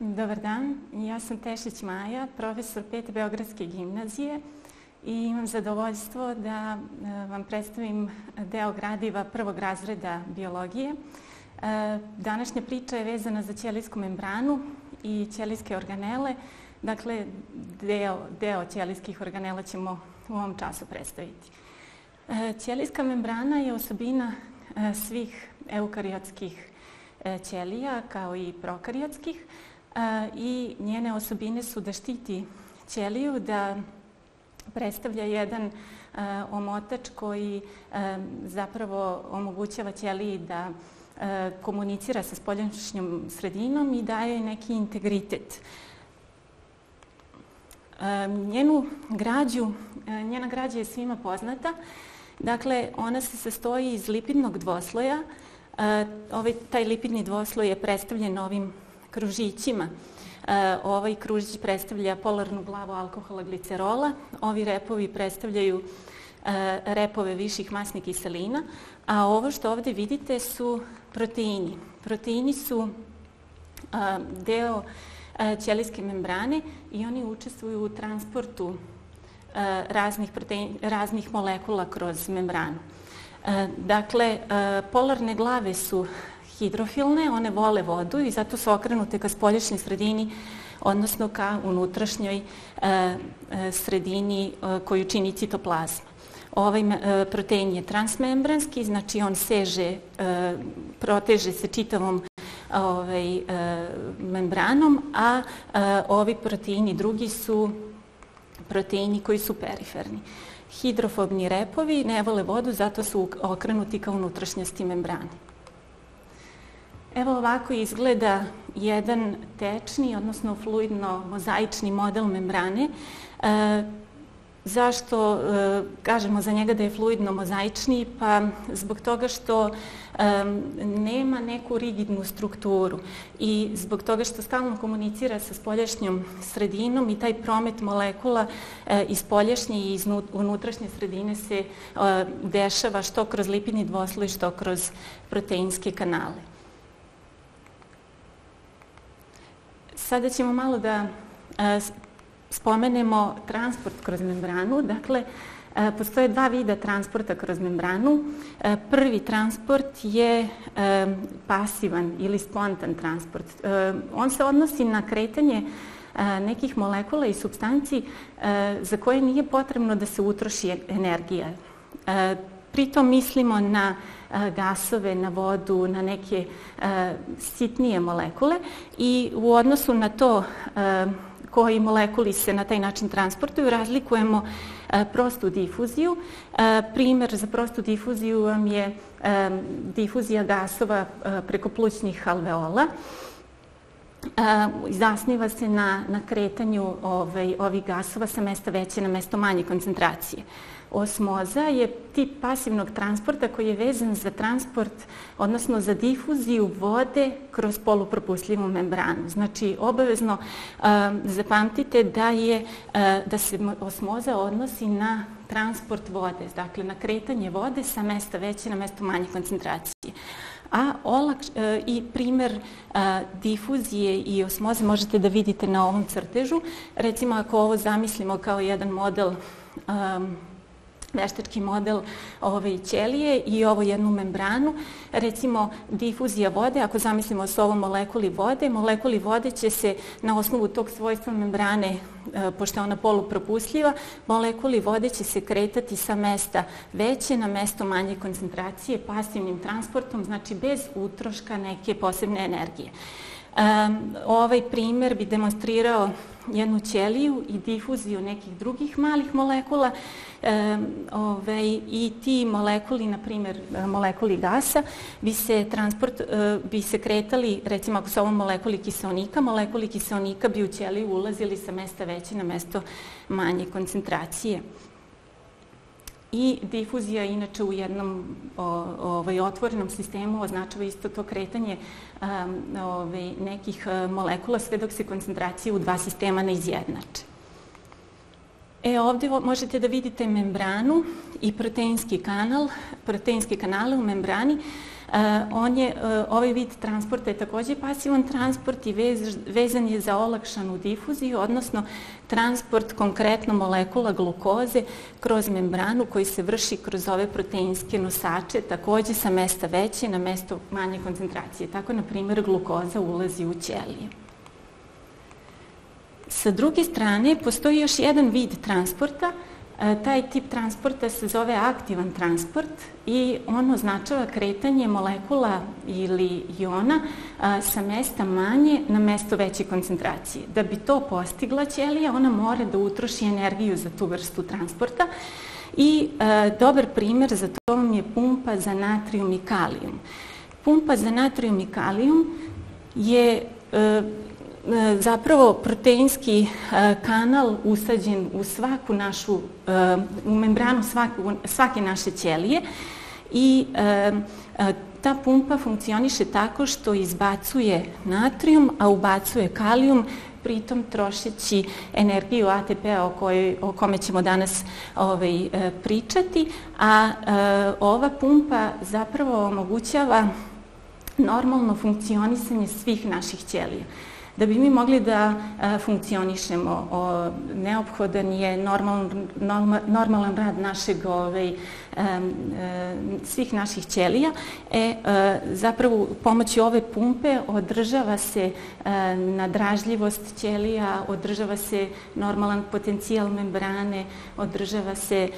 Dobar dan, ja sam Tešić Maja, profesor Pete Beogradske gimnazije i imam zadovoljstvo da e, vam predstavim deo gradiva prvog razreda biologije. E, današnja priča je vezana za ćelijsku membranu i ćelijske organele. Dakle, deo, deo ćelijskih organela ćemo u ovom času predstaviti. E, ćelijska membrana je osobina svih eukariotskih ćelija kao i prokariotskih i njene osobine su da štiti ćeliju, da predstavlja jedan omotač koji zapravo omogućava ćeliji da komunicira sa spoljašnjom sredinom i daje neki integritet. Njenu građu, njena građa je svima poznata. Dakle, ona se sastoji iz lipidnog dvosloja. Ovaj, taj lipidni dvosloj je predstavljen ovim kružićima. E, ovaj kružić predstavlja polarnu glavu alkohola glicerola, ovi repovi predstavljaju e, repove viših masnih kiselina, a ovo što ovde vidite su proteini. Proteini su e, deo ćelijske membrane i oni učestvuju u transportu raznih, protein, raznih molekula kroz membranu. Dakle, polarne glave su hidrofilne, one vole vodu i zato su okrenute ka spolješnjoj sredini, odnosno ka unutrašnjoj e, e, sredini e, koju čini citoplazma. Ovaj protein je transmembranski, znači on seže, proteže se čitavom ovaj, membranom, a ovi proteini drugi su proteini koji su periferni. Hidrofobni repovi ne vole vodu, zato su okrenuti ka unutrašnjosti membrane. Evo ovako izgleda jedan tečni, odnosno fluidno mozaični model membrane. E, zašto e, kažemo za njega da je fluidno mozaični? Pa zbog toga što e, nema neku rigidnu strukturu i zbog toga što stalno komunicira sa spoljašnjom sredinom i taj promet molekula e, iz spoljašnje i iz unutrašnje sredine se e, dešava što kroz lipidni dvosloj, što kroz proteinske kanale. Sada ćemo malo da e, spomenemo transport kroz membranu. Dakle, e, postoje dva vida transporta kroz membranu. E, prvi transport je pasivan ili spontan transport. On se odnosi na kretanje nekih molekula i substanci za koje nije potrebno da se utroši energija. Pritom mislimo na gasove, na vodu, na neke sitnije molekule i u odnosu na to koji molekuli se na taj način transportuju, razlikujemo prostu difuziju. Primer za prostu difuziju vam je difuzija gasova preko plućnih alveola. Zasniva se na, na kretanju ovaj, ovih gasova sa mesta veće na mesto manje koncentracije. Osmoza je tip pasivnog transporta koji je vezan za transport, odnosno za difuziju vode kroz polupropustljivu membranu. Znači, obavezno zapamtite da, je, da se osmoza odnosi na transport vode, dakle na kretanje vode sa mesta veće na mesto manje koncentracije. A olak, e, i primer a, difuzije i osmoze možete da vidite na ovom crtežu. Recimo ako ovo zamislimo kao jedan model um, veštački model ove ćelije i ovo jednu membranu. Recimo difuzija vode, ako zamislimo s ovom molekuli vode, molekuli vode će se na osnovu tog svojstva membrane, e, pošto je ona polupropustljiva, molekuli vode će se kretati sa mesta veće na mesto manje koncentracije pasivnim transportom, znači bez utroška neke posebne energije. Um, ovaj primer bi demonstrirao jednu ćeliju i difuziju nekih drugih malih molekula e, ovaj, i ti molekuli, na primjer molekuli gasa, bi se, transport, e, bi se kretali, recimo ako su ovo molekuli kiselnika, molekuli kiselnika bi u ćeliju ulazili sa mesta veće na mesto manje koncentracije. I difuzija inače u jednom ovaj, otvorenom sistemu označava isto to kretanje um, ovaj, nekih molekula sve dok se koncentracije u dva sistema ne izjednače. E, ovde možete da vidite membranu i proteinski kanal, proteinske kanale u membrani. On je, ovaj vid transporta je takođe pasivan transport i vez, vezan je za olakšanu difuziju, odnosno transport konkretno molekula glukoze kroz membranu koji se vrši kroz ove proteinske nosače, takođe sa mesta veće na mesto manje koncentracije. Tako, na primjer, glukoza ulazi u ćelije. Sa druge strane, postoji još jedan vid transporta, taj tip transporta se zove aktivan transport i on označava kretanje molekula ili iona e, sa mesta manje na mesto veće koncentracije. Da bi to postigla ćelija, ona mora da utroši energiju za tu vrstu transporta i e, dobar primer za to vam je pumpa za natrijum i kalijum. Pumpa za natrijum i kalijum je E, zapravo proteinski e, kanal usađen u svaku našu, e, u membranu svaku, svake naše ćelije i ta pumpa funkcioniše tako što izbacuje natrijum, a ubacuje kalijum, pritom trošeći energiju ATP-a o, o kome ćemo danas ovaj, pričati, a ova pumpa zapravo omogućava normalno funkcionisanje svih naših ćelija. Da bi mi mogli da a, funkcionišemo, neophodan je normalan, normalan rad našeg ovaj, svih naših ćelija. E, zapravo pomoću ove pumpe održava se nadražljivost ćelija, održava se normalan potencijal membrane, održava se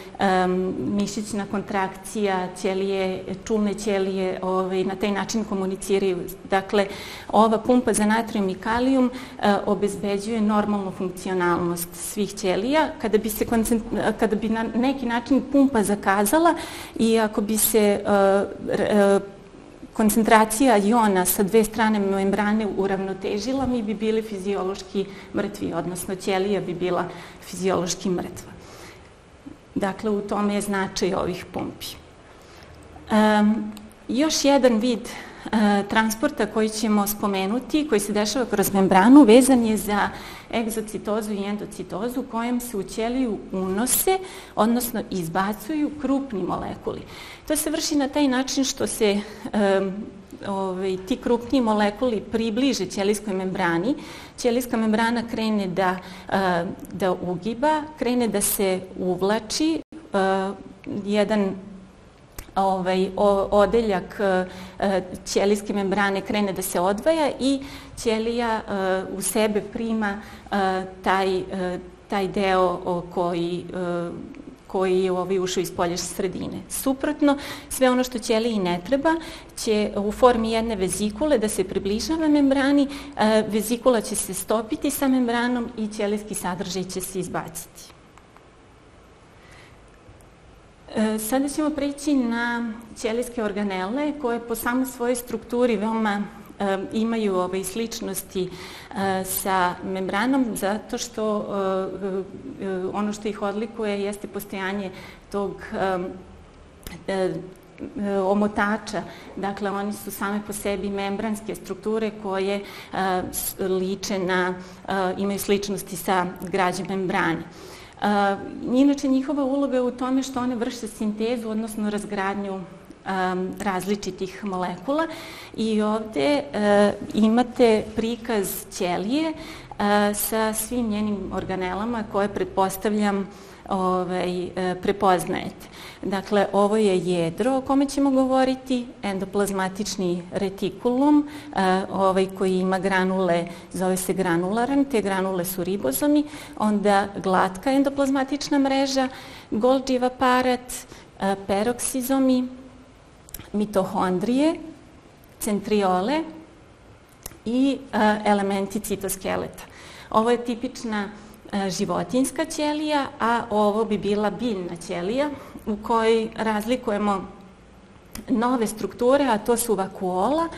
mišićna kontrakcija ćelije, čulne ćelije ovaj, na taj način komuniciraju. Dakle, ova pumpa za natrijum i kalijum obezbeđuje normalnu funkcionalnost svih ćelija. Kada bi, se kada bi na neki način pumpa zakazala, i ako bi se e, e, koncentracija jona sa dve strane membrane uravnotežila, mi bi bili fiziološki mrtvi, odnosno ćelija bi bila fiziološki mrtva. Dakle, u tome je značaj ovih pumpi. Um, još jedan vid transporta koji ćemo spomenuti, koji se dešava kroz membranu, vezan je za egzocitozu i endocitozu u kojem se u ćeliju unose, odnosno izbacuju krupni molekuli. To se vrši na taj način što se ovaj, ti krupni molekuli približe ćelijskoj membrani, ćelijska membrana krene da, uh, da ugiba, krene da se uvlači, uh, jedan ovaj, odeljak e, ćelijske membrane krene da se odvaja i ćelija e, u sebe prima e, taj, taj deo koji koji je ovaj ušao iz poljaš sredine. Suprotno, sve ono što ćeliji ne treba će u formi jedne vezikule da se približava membrani, vezikula će se stopiti sa membranom i ćelijski sadržaj će se izbaciti. E, sada ćemo preći na ćelijske organele koje po samoj svojoj strukturi veoma e, imaju ove sličnosti e, sa membranom zato što ono što ih odlikuje jeste postojanje tog omotača. Dakle, oni su same po sebi membranske strukture koje liče na, imaju sličnosti sa građe membrane. Inače, njihova uloga je u tome što one vrše sintezu, odnosno razgradnju različitih molekula. I ovde imate prikaz ćelije sa svim njenim organelama koje pretpostavljam ovaj, e, prepoznajete. Dakle, ovo je jedro o kome ćemo govoriti, endoplazmatični retikulum, e, ovaj koji ima granule, zove se granularan, te granule su ribozomi, onda glatka endoplazmatična mreža, Golgijev aparat, e, peroksizomi, mitohondrije, centriole i elementi citoskeleta. Ovo je tipična životinska ćelija, a ovo bi bila biljna ćelija u kojoj razlikujemo nove strukture, a to su vakuola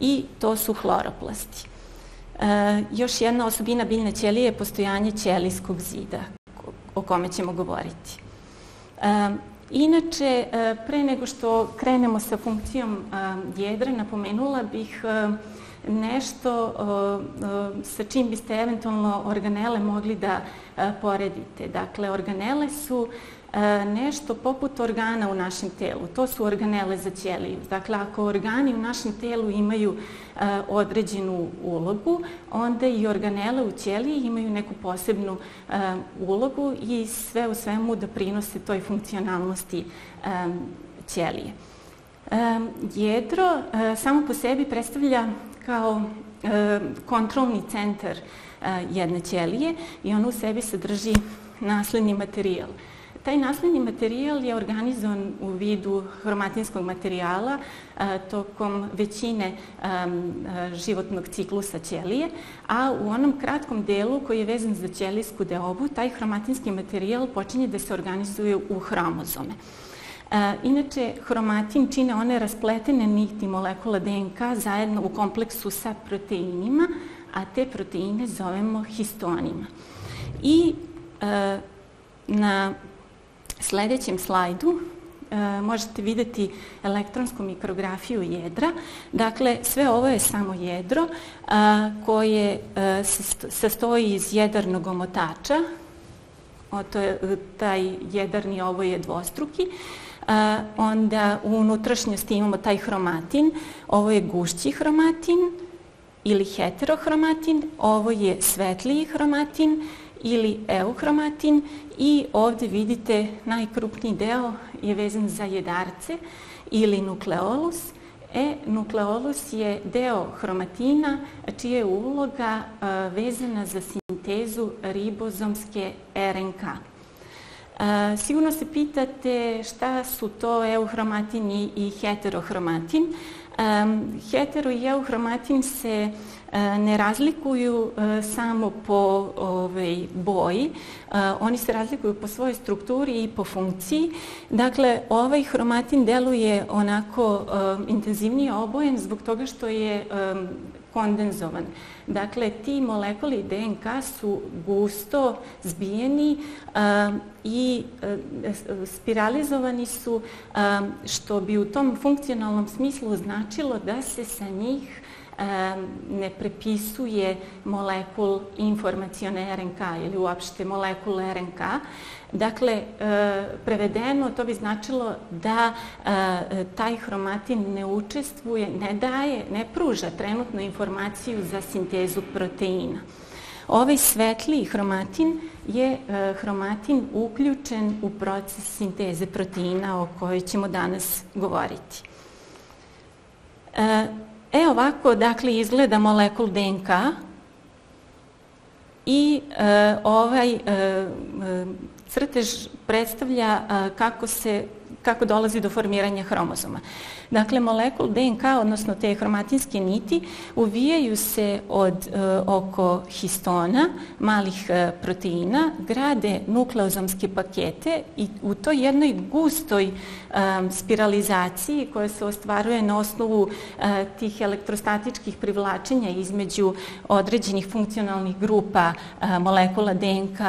i to su hloroplasti. E, još jedna osobina biljne ćelije je postojanje ćelijskog zida o kome ćemo govoriti. E, inače, e, pre nego što krenemo sa funkcijom e, jedra, napomenula bih e, nešto sa čim biste eventualno organele mogli da poredite. Dakle, organele su nešto poput organa u našem telu. To su organele za ćeliju. Dakle, ako organi u našem telu imaju određenu ulogu, onda i organele u ćeliji imaju neku posebnu ulogu i sve u svemu da prinose toj funkcionalnosti ćelije. Jedro samo po sebi predstavlja kao kontrolni centar jedne ćelije i ono u sebi sadrži nasledni materijal. Taj nasledni materijal je organizovan u vidu hromatinskog materijala a, tokom većine životnog ciklusa ćelije, a u onom kratkom delu koji je vezan za ćelijsku deobu, taj hromatinski materijal počinje da se organizuje u hromozome. E, inače, hromatin čine one raspletene niti molekula DNK zajedno u kompleksu sa proteinima, a te proteine zovemo histonima. I e, na sledećem slajdu e, možete videti elektronsku mikrografiju jedra. Dakle, sve ovo je samo jedro koje sastoji iz jedarnog omotača. O, to je, taj jedarni ovo je dvostruki onda u unutrašnjosti imamo taj hromatin, ovo je gušći hromatin ili heterohromatin, ovo je svetliji hromatin ili euhromatin i ovde vidite najkrupniji deo je vezan za jedarce ili nukleolus. E, nukleolus je deo hromatina čija je uloga vezana za sintezu ribozomske RNK. Sigurno se pitate šta su to euhromatin i, heterohromatin. Hetero i euhromatin se ne razlikuju samo po ovaj, boji, oni se razlikuju po svojoj strukturi i po funkciji. Dakle, ovaj hromatin deluje onako intenzivnije obojen zbog toga što je kondenzovan. Dakle, ti molekuli DNK su gusto zbijeni um, i uh, spiralizovani su, um, što bi u tom funkcionalnom smislu značilo da se sa njih ne prepisuje molekul informacione RNK ili uopšte molekul RNK. Dakle, e, prevedeno to bi značilo da e, taj hromatin ne učestvuje, ne daje, ne pruža trenutno informaciju za sintezu proteina. Ovaj svetliji hromatin je e, hromatin uključen u proces sinteze proteina o kojoj ćemo danas govoriti. E ovako, dakle, izgleda molekul DNK i e, ovaj e, e, crtež predstavlja kako se kako dolazi do formiranja hromozoma. Dakle, molekul DNK, odnosno te hromatinske niti, uvijaju se od e, oko histona, malih e, proteina, grade nukleozomske pakete i u toj jednoj gustoj e, spiralizaciji koja se ostvaruje na osnovu e, tih elektrostatičkih privlačenja između određenih funkcionalnih grupa e, molekula DNK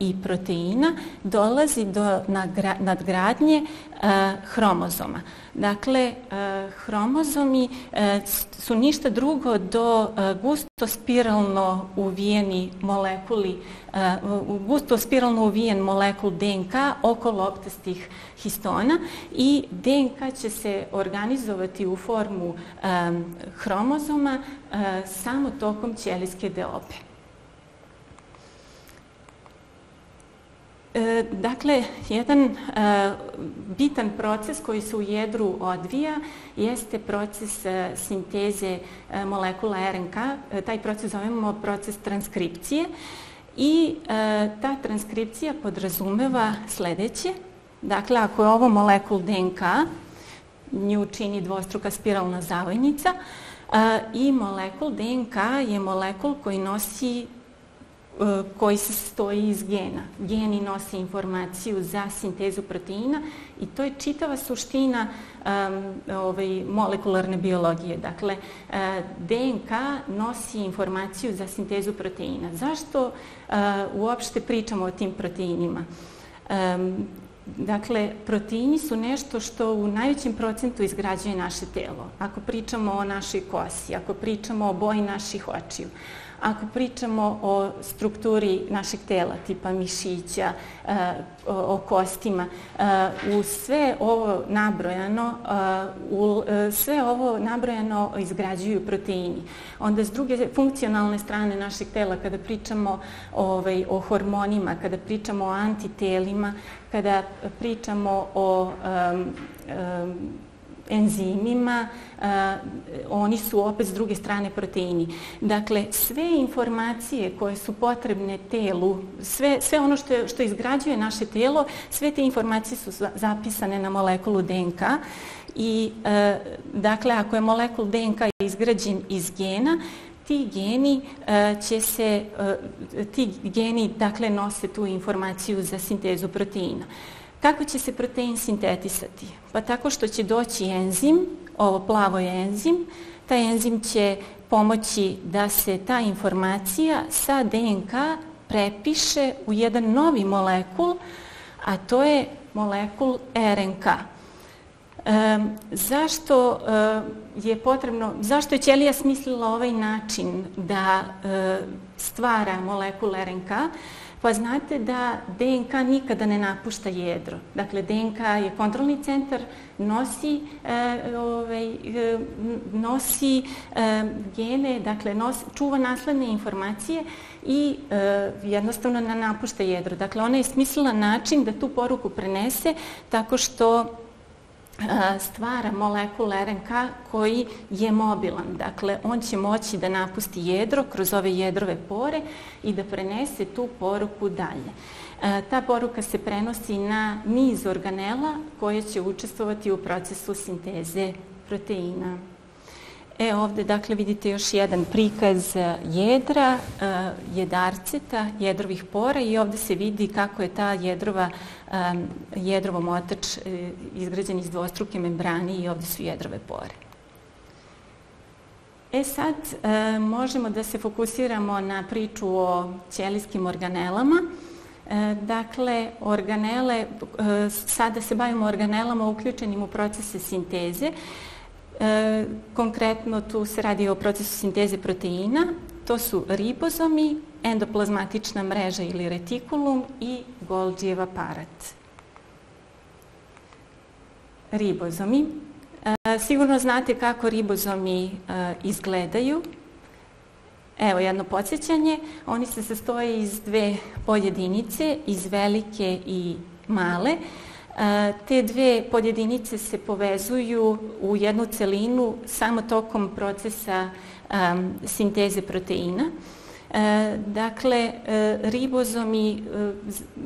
i proteina dolazi do nadgradnje hromozoma. Dakle, e, hromozomi e, su ništa drugo do gusto spiralno uvijeni molekuli, gusto spiralno uvijen molekul DNK oko loptastih histona i DNK će se organizovati u formu hromozoma samo tokom ćelijske deobe. E, dakle, jedan e, bitan proces koji se u jedru odvija jeste proces e, sinteze molekula RNK. Taj proces zovemo proces transkripcije i ta transkripcija podrazumeva sledeće. Dakle, ako je ovo molekul DNK, nju čini dvostruka spiralna zavojnica, i molekul DNK je molekul koji nosi koji se stoji iz gena. Geni nosi informaciju za sintezu proteina i to je čitava suština um, ovaj, molekularne biologije. Dakle, uh, e, DNK nosi informaciju za sintezu proteina. Zašto uh, uopšte pričamo o tim proteinima? Um, Dakle, proteini su nešto što u najvećem procentu izgrađuje naše telo. Ako pričamo o našoj kosi, ako pričamo o boji naših očiju, ako pričamo o strukturi našeg tela, tipa mišića, e, o kostima, e, u sve ovo nabrojano, u sve ovo nabrojano izgrađuju proteini. Onda s druge funkcionalne strane našeg tela, kada pričamo ovaj, o hormonima, kada pričamo o antitelima, kada pričamo o um, um, enzimima, uh, oni su opet s druge strane proteini. Dakle, sve informacije koje su potrebne telu, sve, sve ono što, što izgrađuje naše telo, sve te informacije su zapisane na molekulu DNK i uh, dakle, ako je molekul DNK izgrađen iz gena, ti geni uh, će se, ti geni dakle nose tu informaciju za sintezu proteina. Kako će se protein sintetisati? Pa tako što će doći enzim, ovo plavo je enzim, taj enzim će pomoći da se ta informacija sa DNK prepiše u jedan novi molekul, a to je molekul RNK. E, zašto e, je potrebno, zašto je ćelija smislila ovaj način da e, stvara molekul RNK? Pa znate da DNK nikada ne napušta jedro. Dakle, DNK je kontrolni centar, nosi, e, ovaj, e, nosi e, gene, dakle, nos, čuva nasledne informacije i e, jednostavno ne napušta jedro. Dakle, ona je smislila način da tu poruku prenese tako što stvara molekul RNK koji je mobilan. Dakle, on će moći da napusti jedro kroz ove jedrove pore i da prenese tu poruku dalje. Ta poruka se prenosi na niz organela koje će učestvovati u procesu sinteze proteina. E ovde dakle vidite još jedan prikaz e, jedra, e, jedarceta, jedrovih pora i ovde se vidi kako je ta jedrova, jedrovo motač e, izgrađen iz dvostruke membrane i ovde su jedrove pore. E sad možemo da se fokusiramo na priču o ćelijskim organelama. Dakle, organele, sada se bavimo organelama uključenim u procese sinteze. E, konkretno tu se radi o procesu sinteze proteina. To su ribozomi, endoplazmatična mreža ili retikulum i Golgijev aparat. Ribozomi. E, sigurno znate kako ribozomi e, izgledaju. Evo jedno podsjećanje. Oni se sastoje iz dve podjedinice, iz velike i male. Te dve podjedinice se povezuju u jednu celinu samo tokom procesa sinteze proteina. E, dakle, e, ribozomi e,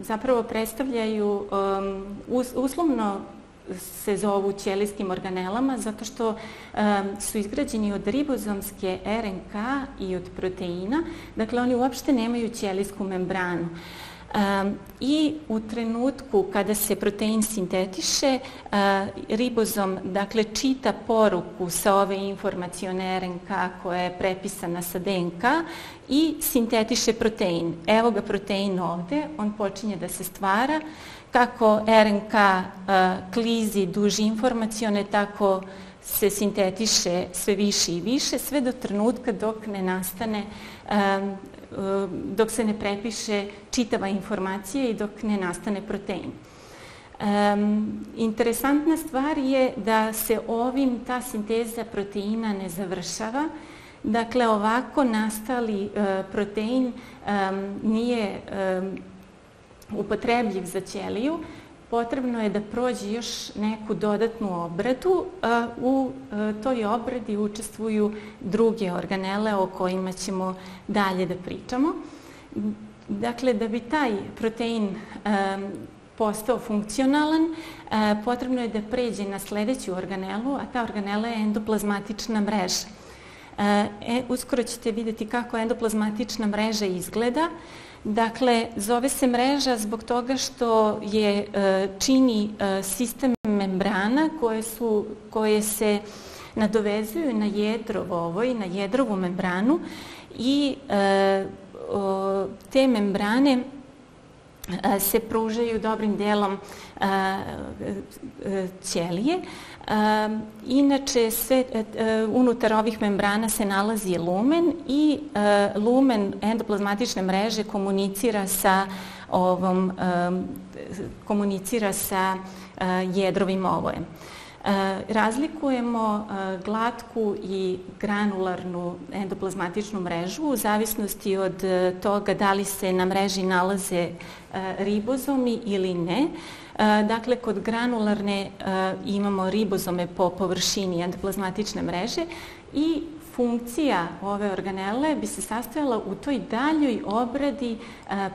zapravo predstavljaju, us, uslovno se zovu ćelijskim organelama zato što su izgrađeni od ribozomske RNK i od proteina. Dakle, oni uopšte nemaju ćelijsku membranu. Um, I u trenutku kada se protein sintetiše, ribozom dakle, čita poruku sa ove informacione RNK koja je prepisana sa DNK i sintetiše protein. Evo ga protein ovde, on počinje da se stvara. Kako RNK klizi duži informacione, tako se sintetiše sve više i više, sve do trenutka dok ne nastane um, dok se ne prepiše čitava informacija i dok ne nastane protein. Um, interesantna stvar je da se ovim ta sinteza proteina ne završava. Dakle, ovako nastali uh, protein um, nije um, upotrebljiv za ćeliju, potrebno je da prođe još neku dodatnu obradu. U toj obradi učestvuju druge organele o kojima ćemo dalje da pričamo. Dakle, da bi taj protein postao funkcionalan, potrebno je da pređe na sledeću organelu, a ta organela je endoplazmatična mreža. E, uskoro ćete videti kako endoplazmatična mreža izgleda. Dakle, zove se mreža zbog toga što je e, čini e, sistem membrana koje, su, koje se nadovezuju na jedro ovoj, na jedrovu membranu i e, te membrane se pružaju dobrim delom ćelije. Inače, sve, unutar ovih membrana se nalazi lumen i lumen endoplazmatične mreže komunicira sa ovom, komunicira sa jedrovim ovojem. Razlikujemo glatku i granularnu endoplazmatičnu mrežu u zavisnosti od toga da li se na mreži nalaze ribozomi ili ne. Dakle, kod granularne imamo ribozome po površini endoplazmatične mreže i funkcija ove organele bi se sastojala u toj daljoj obradi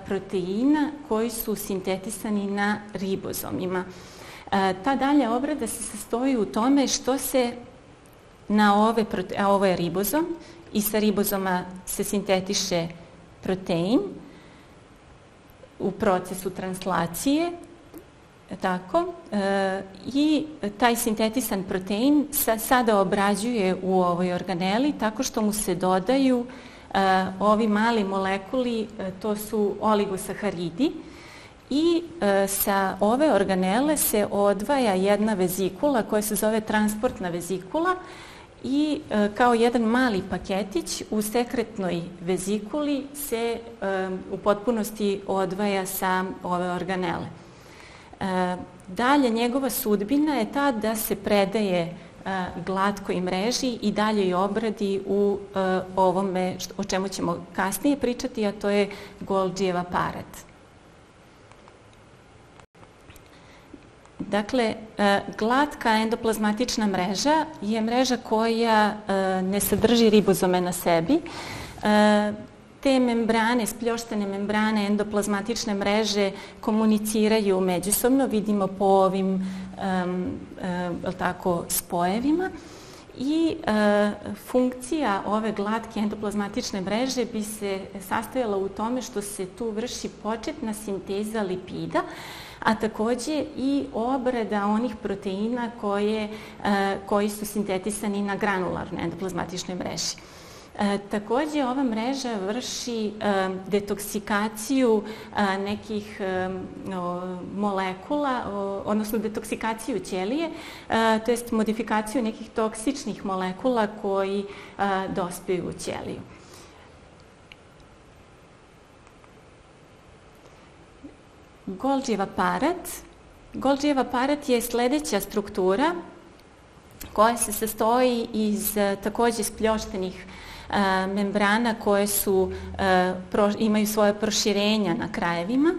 proteina koji su sintetisani na ribozomima. Ta dalja obrada se sastoji u tome što se na ove, a ovo je ribozom i sa ribozoma se sintetiše protein u procesu translacije tako, e, i taj sintetisan protein sa, sada obrađuje u ovoj organeli tako što mu se dodaju e, ovi mali molekuli, e, to su oligosaharidi, i sa ove organele se odvaja jedna vezikula koja se zove transportna vezikula i kao jedan mali paketić u sekretnoj vezikuli se u potpunosti odvaja sa ove organele. E, dalje njegova sudbina je ta da se predaje e, glatkoj mreži i dalje i obradi u e, ovome o čemu ćemo kasnije pričati, a to je Golgijev aparat. Dakle, glatka endoplazmatična mreža je mreža koja ne sadrži ribozome na sebi. Te membrane, spljoštene membrane endoplazmatične mreže komuniciraju međusobno, vidimo po ovim um, um, tako, spojevima i e, funkcija ove glatke endoplazmatične mreže bi se sastojala u tome što se tu vrši početna sinteza lipida, a takođe i obrada onih proteina koje, e, koji su sintetisani na granularnoj endoplazmatičnoj mreži. E, takođe, ova mreža vrši e, detoksikaciju e, nekih molekula, odnosno detoksikaciju ćelije, to jest modifikaciju nekih toksičnih molekula koji dospiju u ćeliju. Golgijev aparat. Golgijev aparat je sledeća struktura koja se sastoji iz takođe spljoštenih a, membrana koje su, imaju svoje proširenja na krajevima.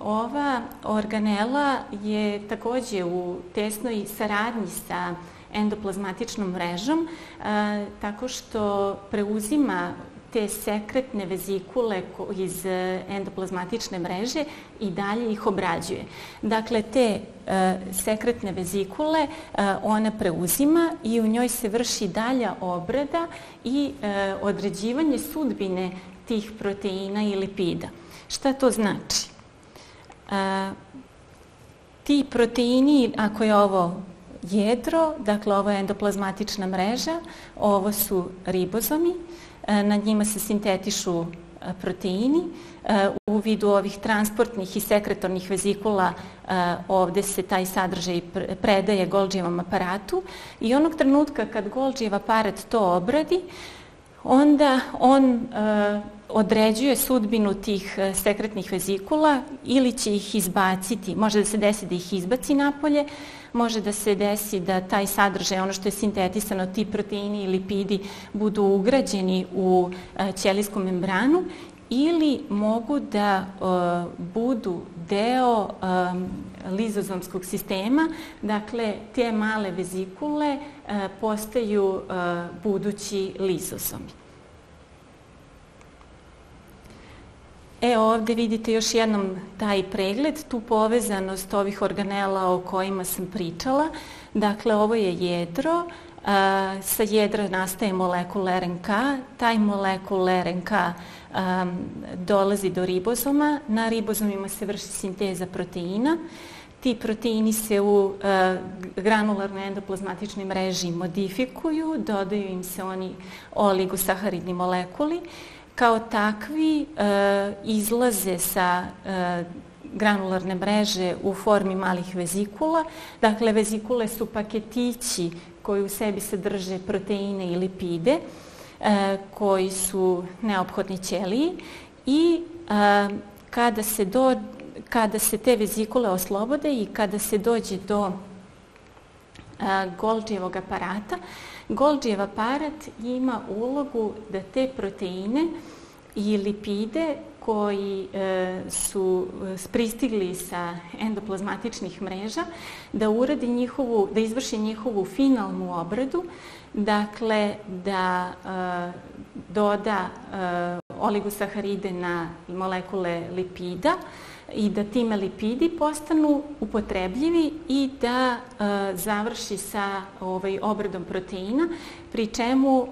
Ova organela je takođe u tesnoj saradnji sa endoplazmatičnom mrežom, tako što preuzima te sekretne vezikule iz e, endoplazmatične mreže i dalje ih obrađuje. Dakle, te e, sekretne vezikule e, ona preuzima i u njoj se vrši dalja obrada i e, određivanje sudbine tih proteina i lipida. Šta to znači? E, ti proteini, ako je ovo jedro, dakle ovo je endoplazmatična mreža, ovo su ribozomi, na njima se sintetišu e, proteini. E, u vidu ovih transportnih i sekretornih vezikula ovde se taj sadržaj predaje Golgijevom aparatu i onog trenutka kad Golgijev aparat to obradi, onda on određuje sudbinu tih sekretnih vezikula ili će ih izbaciti, može da se desi da ih izbaci napolje, može da se desi da taj sadržaj, ono što je sintetisano, ti proteini i lipidi budu ugrađeni u e, ćelijsku membranu ili mogu da uh, budu deo um, lizozomskog sistema, dakle te male vezikule uh, postaju uh, budući lizozomi. E ovde vidite još jednom taj pregled, tu povezanost ovih organela o kojima sam pričala. Dakle, ovo je jedro, a, sa jedra nastaje molekul RNK, taj molekul RNK a, dolazi do ribozoma, na ribozomima se vrši sinteza proteina, Ti proteini se u uh, granularnoj endoplazmatičnoj mreži modifikuju, dodaju im se oni oligosaharidni molekuli kao takvi izlaze sa granularne mreže u formi malih vezikula. Dakle, vezikule su paketići koji u sebi sadrže proteine i lipide koji su neophodni ćeliji i kada se, do, kada se te vezikule oslobode i kada se dođe do Golđijevog aparata, Golđijev aparat ima ulogu da te proteine i lipide koji e, su pristigli sa endoplazmatičnih mreža, da uradi njihovu, da izvrši njihovu finalnu obradu, dakle da e, doda e, oligosaharide na molekule lipida i da time lipidi postanu upotrebljivi i da e, završi sa ovaj, obradom proteina, pri čemu e,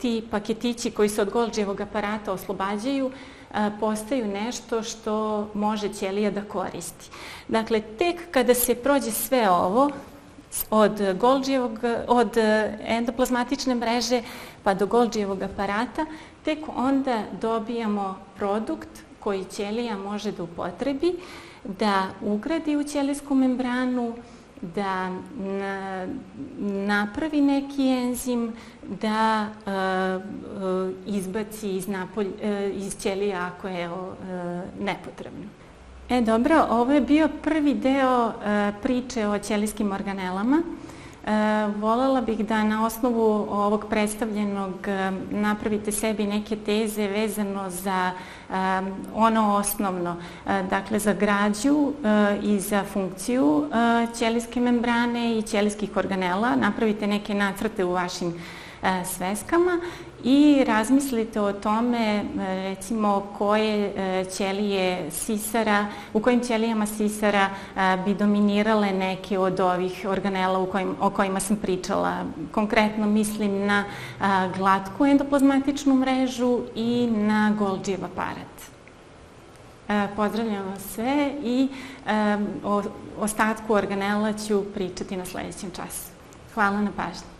ti paketići koji se od Golđevog aparata oslobađaju e, postaju nešto što može ćelija da koristi. Dakle, tek kada se prođe sve ovo, od Golđijevog, od endoplazmatične mreže pa do Golđijevog aparata, tek onda dobijamo produkt koji ćelija može da upotrebi, da ugradi u ćelijsku membranu, da na, napravi neki enzim, da uh, izbaci iz, napolj, uh, iz ćelija ako je uh, nepotrebno. E dobro, ovo je bio prvi deo uh, priče o ćelijskim organelama. E, volela bih da na osnovu ovog predstavljenog e, napravite sebi neke teze vezano za e, ono osnovno, dakle za građu i za funkciju ćelijske membrane i ćelijskih organela. Napravite neke nacrte u vašim sveskama i razmislite o tome recimo koje e, ćelije sisara, u kojim ćelijama sisara e, bi dominirale neke od ovih organela u kojim, o kojima sam pričala. Konkretno mislim na glatku endoplazmatičnu mrežu i na Golgijev aparat. E, pozdravljam vas sve i o ostatku organela ću pričati na sledećem času. Hvala na pažnji.